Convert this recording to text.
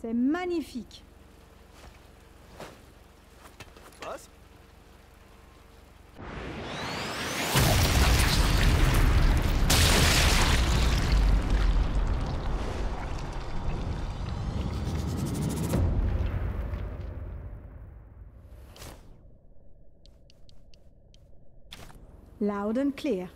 C'est magnifique. Loud and clear.